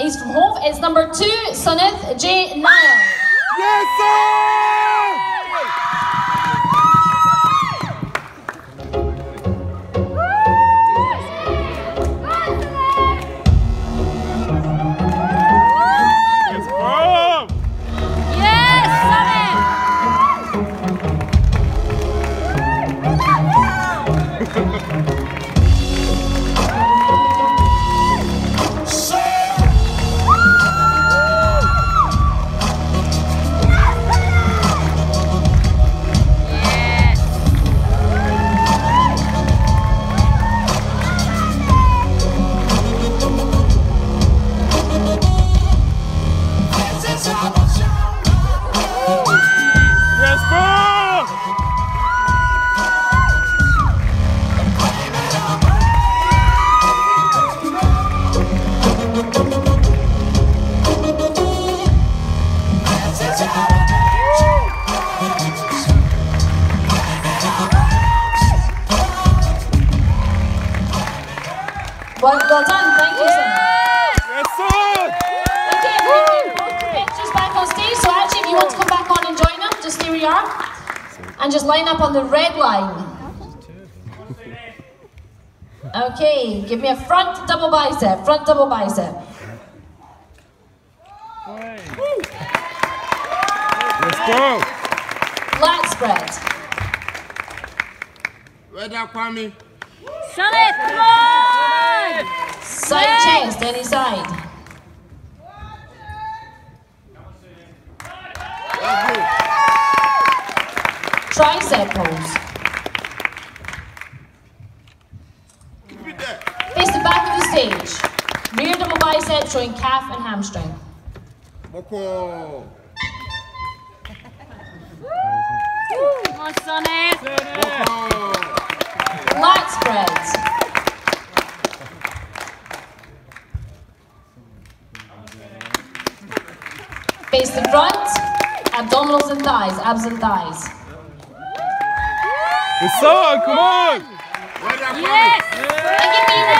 He's from home. It's number two, Sunith J. Nile. Yes, sir! Well, done. Thank you, Sunith. Yes, And just line up on the red line. Okay, give me a front double bicep. Front double bicep. Let's go! Lat spread. Where that Kwame? Sunith, come on! Side chest, any side. Tricep pose. Keep it there. Face the back of the stage. Rear double bicep showing calf and hamstring. Boko. Come on! Boko. Lat spreads. Face the front. Abdominals and thighs. Abs and thighs. Yes, sir! Come on! Yes!